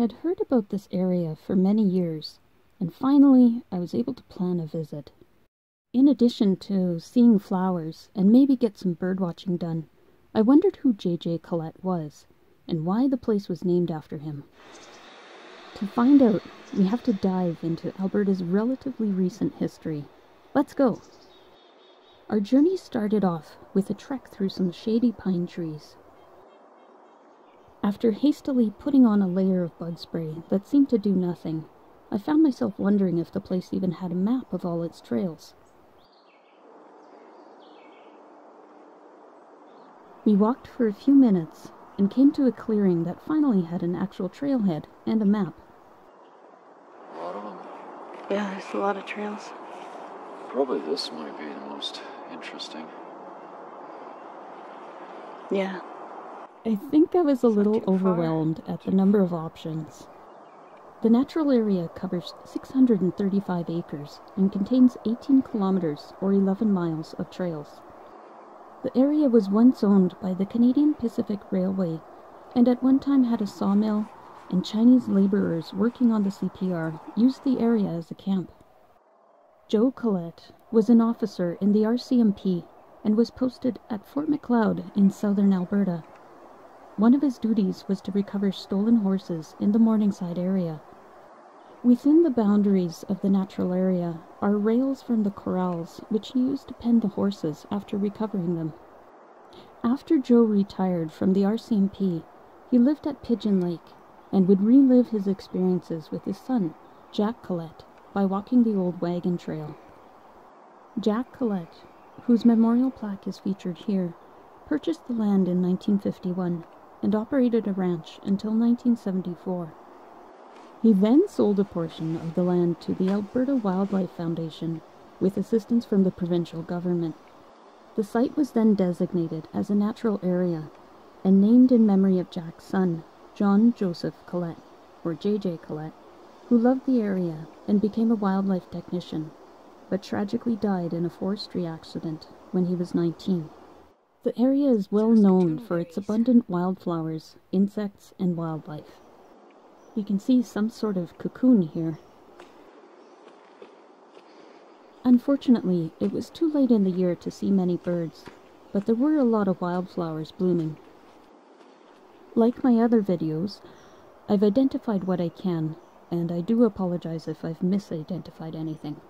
had heard about this area for many years, and finally I was able to plan a visit. In addition to seeing flowers and maybe get some birdwatching done, I wondered who J.J. Collett was and why the place was named after him. To find out, we have to dive into Alberta's relatively recent history. Let's go! Our journey started off with a trek through some shady pine trees. After hastily putting on a layer of bug spray that seemed to do nothing, I found myself wondering if the place even had a map of all its trails. We walked for a few minutes and came to a clearing that finally had an actual trailhead and a map. A lot of them. Yeah, there's a lot of trails. Probably this might be the most interesting. Yeah. I think I was a little overwhelmed at the number of options. The natural area covers 635 acres and contains 18 kilometers or 11 miles of trails. The area was once owned by the Canadian Pacific Railway and at one time had a sawmill, and Chinese laborers working on the CPR used the area as a camp. Joe Collett was an officer in the RCMP and was posted at Fort Macleod in southern Alberta. One of his duties was to recover stolen horses in the Morningside area. Within the boundaries of the natural area are rails from the corrals which he used to pen the horses after recovering them. After Joe retired from the RCMP, he lived at Pigeon Lake and would relive his experiences with his son, Jack Collett, by walking the old wagon trail. Jack Collett, whose memorial plaque is featured here, purchased the land in 1951 and operated a ranch until 1974. He then sold a portion of the land to the Alberta Wildlife Foundation with assistance from the provincial government. The site was then designated as a natural area and named in memory of Jack's son, John Joseph Collett, or J.J. Collett, who loved the area and became a wildlife technician, but tragically died in a forestry accident when he was 19. The area is well known for its abundant wildflowers, insects, and wildlife. You can see some sort of cocoon here. Unfortunately, it was too late in the year to see many birds, but there were a lot of wildflowers blooming. Like my other videos, I've identified what I can, and I do apologize if I've misidentified anything.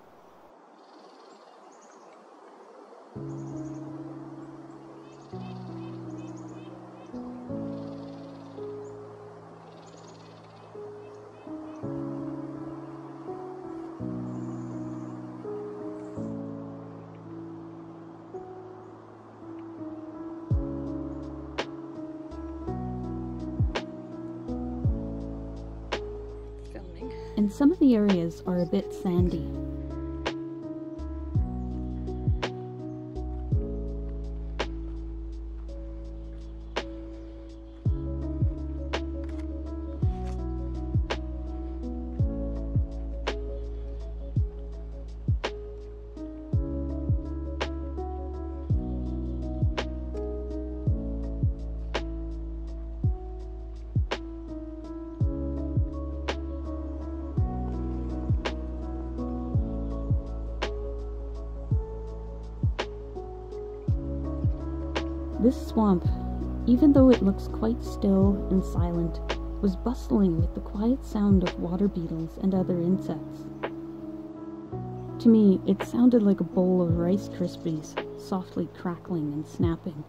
Some of the areas are a bit sandy. This swamp, even though it looks quite still and silent, was bustling with the quiet sound of water beetles and other insects. To me, it sounded like a bowl of Rice Krispies, softly crackling and snapping.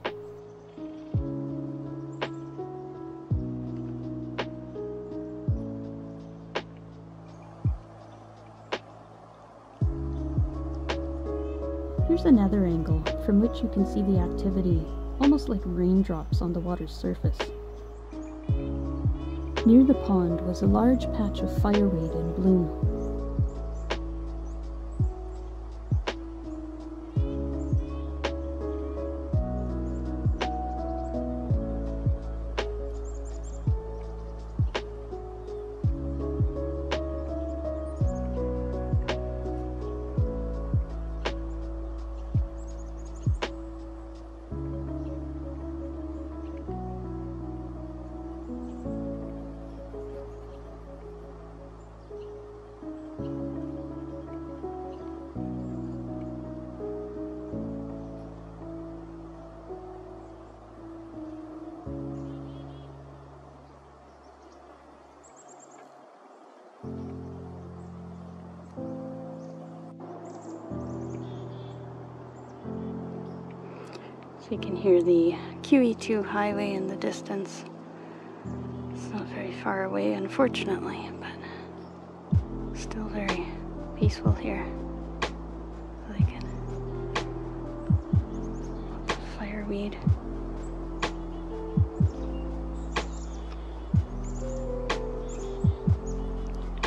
Here's another angle from which you can see the activity almost like raindrops on the water's surface. Near the pond was a large patch of fireweed in bloom. So you can hear the QE2 highway in the distance. It's not very far away, unfortunately, but still very peaceful here. I like it. Fireweed.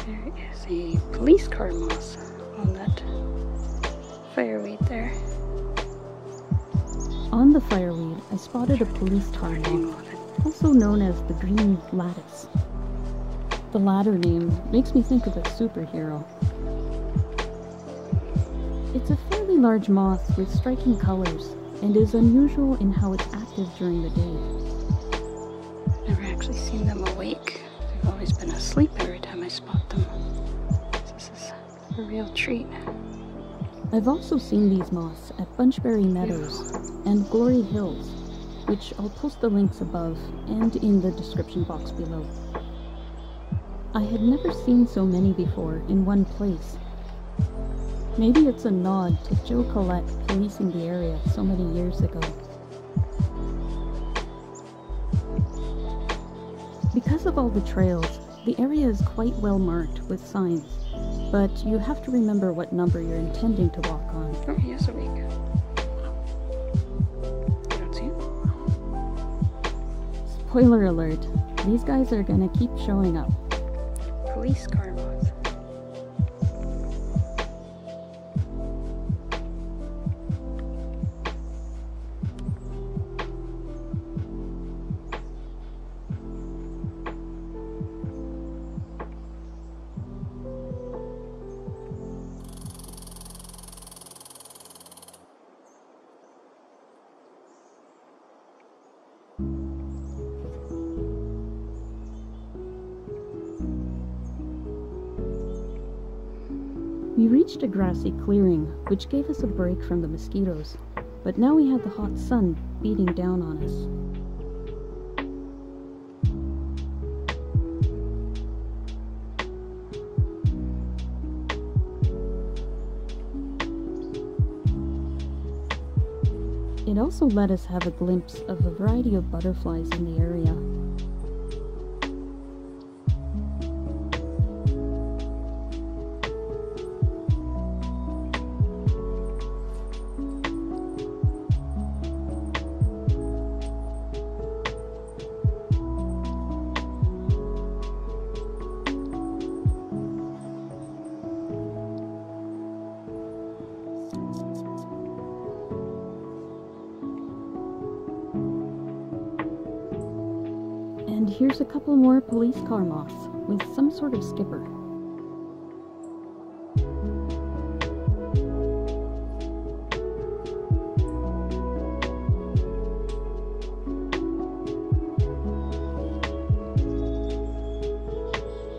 There is a police car moth on that fireweed there. On the fireweed, I spotted a police car moth, also known as the green lattice. The latter name makes me think of a superhero. It's a fairly large moth with striking colors and is unusual in how it's active during the day. I've never actually seen them awake. They've always been asleep every time I spot them. This is a real treat. I've also seen these moths at Bunchberry Meadows and Glory Hills, which I'll post the links above and in the description box below. I had never seen so many before in one place. Maybe it's a nod to Joe Collett policing the area so many years ago. Because of all the trails, the area is quite well marked with signs, but you have to remember what number you're intending to walk on. Oh, he is awake. Spoiler alert, these guys are gonna keep showing up. Police car We reached a grassy clearing, which gave us a break from the mosquitoes, but now we had the hot sun beating down on us. It also let us have a glimpse of a variety of butterflies in the area. Here's a couple more police car moths with some sort of skipper.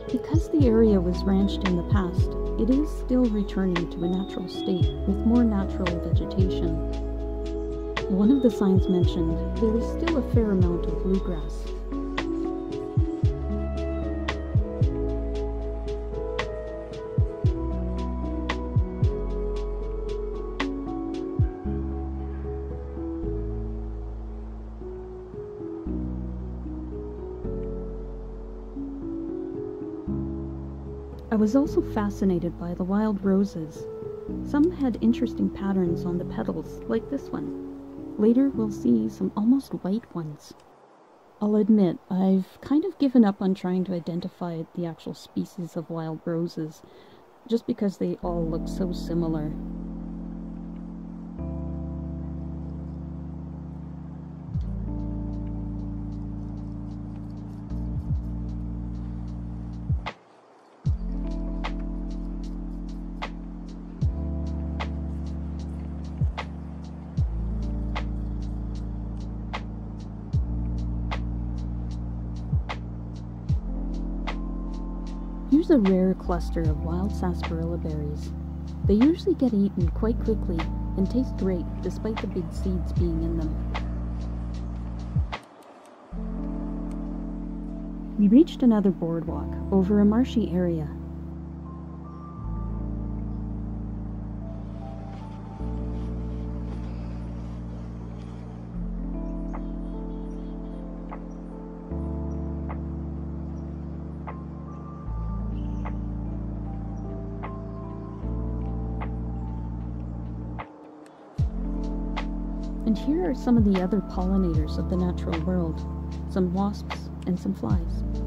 Because the area was ranched in the past, it is still returning to a natural state with more natural vegetation. One of the signs mentioned there is still a fair amount of bluegrass. I was also fascinated by the wild roses. Some had interesting patterns on the petals, like this one. Later, we'll see some almost white ones. I'll admit, I've kind of given up on trying to identify the actual species of wild roses, just because they all look so similar. Here's a rare cluster of wild sarsaparilla berries. They usually get eaten quite quickly and taste great despite the big seeds being in them. We reached another boardwalk over a marshy area. And here are some of the other pollinators of the natural world some wasps and some flies.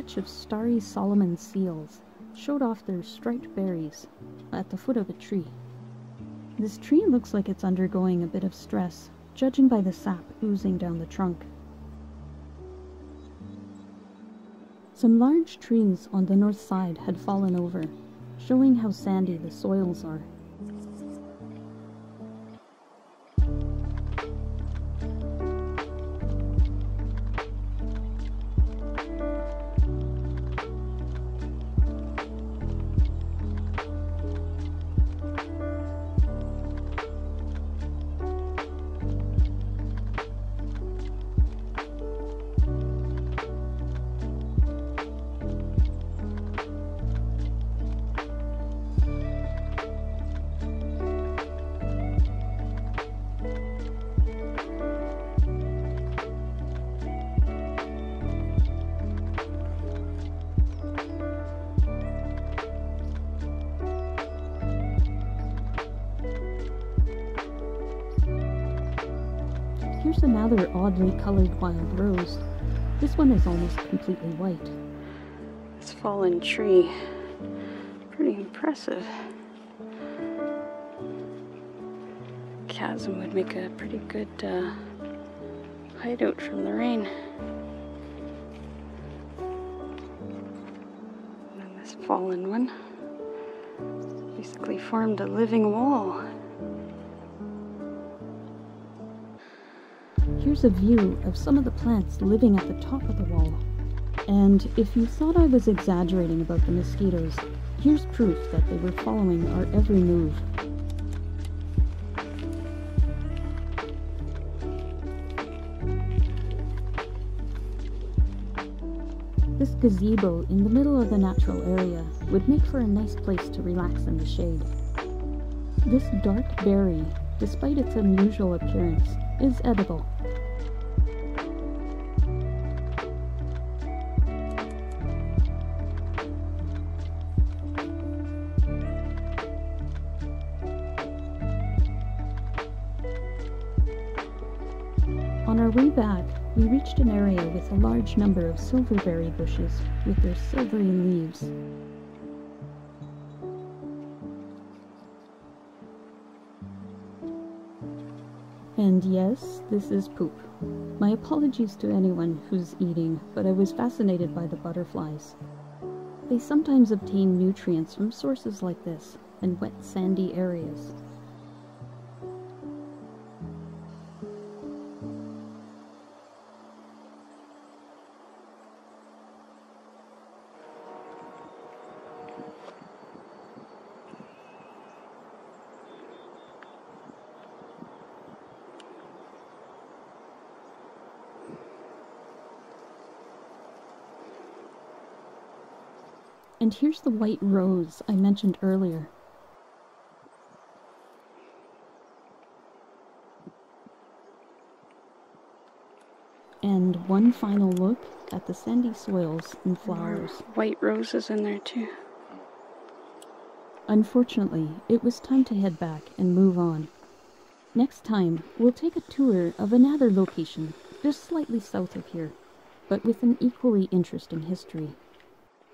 Patch of starry Solomon seals showed off their striped berries at the foot of a tree. This tree looks like it's undergoing a bit of stress, judging by the sap oozing down the trunk. Some large trees on the north side had fallen over, showing how sandy the soils are. Here's another oddly colored wild rose. This one is almost completely white. This fallen tree. Pretty impressive. Chasm would make a pretty good uh, hideout from the rain. And this fallen one basically formed a living wall. Here's a view of some of the plants living at the top of the wall. And if you thought I was exaggerating about the mosquitoes, here's proof that they were following our every move. This gazebo in the middle of the natural area would make for a nice place to relax in the shade. This dark berry, despite its unusual appearance, is edible. On our way back, we reached an area with a large number of silverberry bushes with their silvery leaves. And yes, this is poop. My apologies to anyone who's eating, but I was fascinated by the butterflies. They sometimes obtain nutrients from sources like this and wet sandy areas. And here's the white rose I mentioned earlier. And one final look at the sandy soils and flowers. White roses in there too. Unfortunately, it was time to head back and move on. Next time, we'll take a tour of another location just slightly south of here, but with an equally interesting history.